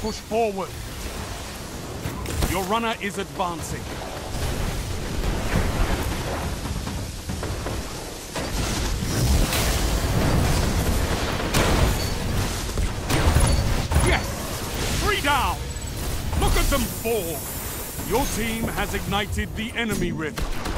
push forward. Your runner is advancing. Yes! Three down! Look at them fall! Your team has ignited the enemy rift.